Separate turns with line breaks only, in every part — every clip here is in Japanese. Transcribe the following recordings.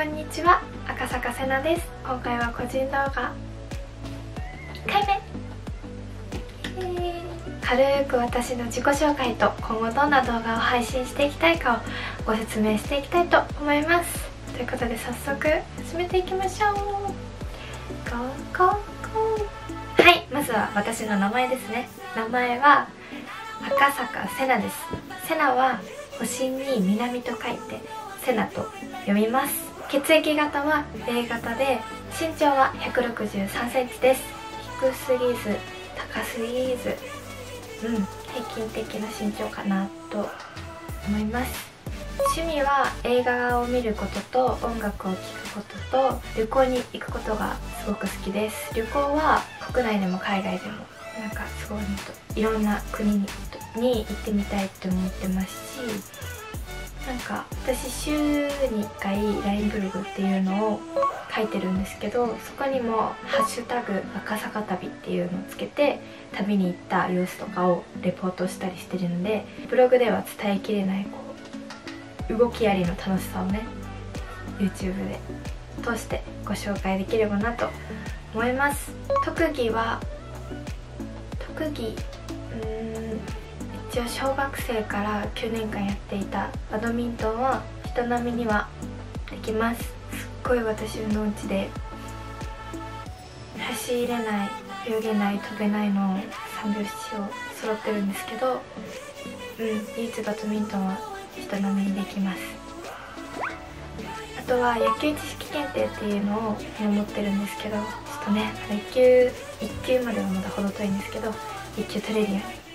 こんにちは赤坂せなです。今回は個人動画。1回目、えー、軽く私の自己紹介と今後どんな動画を配信していきたいかをご説明していきたいと思います。ということで早速始めていきましょう。はいまずは私の名前ですね。名前は赤坂せなです。せなは星に南と書いてセナと読みます。血液型は A 型で身長は1 6 3センチです。低すぎず高すぎずうん平均的な身長かなと思います。趣味は映画を見ることと音楽を聴くことと旅行に行くことがすごく好きです。旅行は国内でも海外でもなんかすごいといろんな国にに行ってみたいって思ってますしなんか私週に1回 LINE ブログっていうのを書いてるんですけどそこにも「ハッシュタグ赤坂旅」っていうのをつけて旅に行った様子とかをレポートしたりしてるのでブログでは伝えきれないこう動きありの楽しさをね YouTube で通してご紹介できればなと思います。特技は特技うん一応小学生から9年間やっていたバドミントンは人並みにはできます。すっごい私運動音痴で。走れない泳げない飛べないの3拍子を揃ってるんですけどうん唯一バドミントンは人並みにできます。あとは野球知識検定っていうのを持ってるんですけどちょっとね1級1級まではまだ程遠いんですけど1級取れるように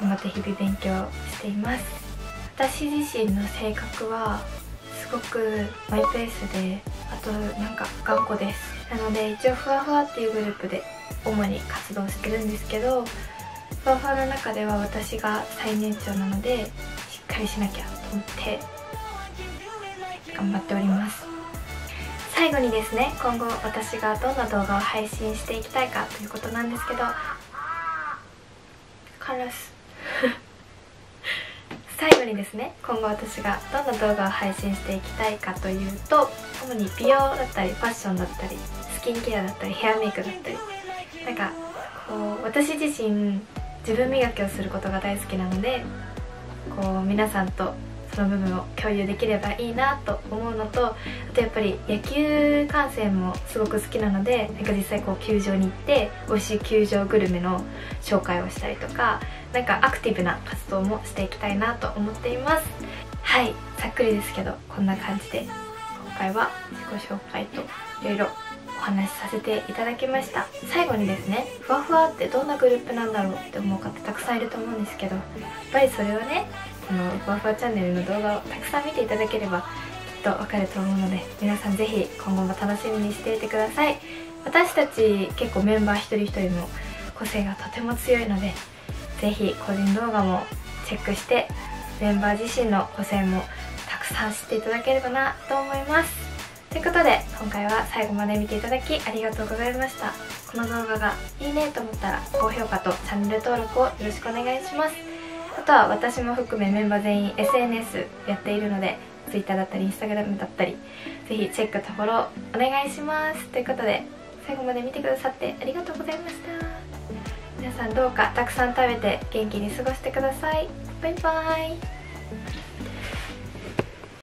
頑張って日々勉強しています。私自身の性格はすごくマイペースであとなんか頑固です。なので一応ふわふわっていうグループで主に活動してるんですけどふわふわの中では私が最年長なのでしっかりしなきゃと思って頑張っております。最後にですね今後私がどんな動画を配信していきたいかということなんですけどカラス。最後にですね今後私がどんな動画を配信していきたいかというと主に美容だったりファッションだったりスキンケアだったりヘアメイクだったりなんかこう私自身自分磨きをすることが大好きなのでこう皆さんとその部分を共有できればいいなと思うのとあとやっぱり野球観戦もすごく好きなのでなんか実際こう球場に行って美味しい球場グルメの紹介をしたりとかなんかアクティブな活動もしていきたいなと思っています。はいざっくりですけどこんな感じで今回は自己紹介といろいろお話しさせていただきました。最後にですねふわふわってどんなグループなんだろうって思う方たくさんいると思うんですけどやっぱりそれはねこのふわふわチャンネルの動画をたくさん見ていただければきっとわかると思うので皆さんぜひ今後も楽しみにしていてください。私たち結構メンバー一人一人の個性がとても強いのでぜひ個人動画もチェックしてメンバー自身の個性もたくさん知っていただければなと思います。ということで今回は最後まで見ていただきありがとうございました。この動画がいいねと思ったら高評価とチャンネル登録をよろしくお願いします。あとは私も含めメンバー全員 SNS やっているので Twitter だったり Instagram だったりぜひチェックとフォローお願いします。ということで最後まで見てくださってありがとうございました。さんどうかたくさん食べて元気に過ごしてください。バイバーイ。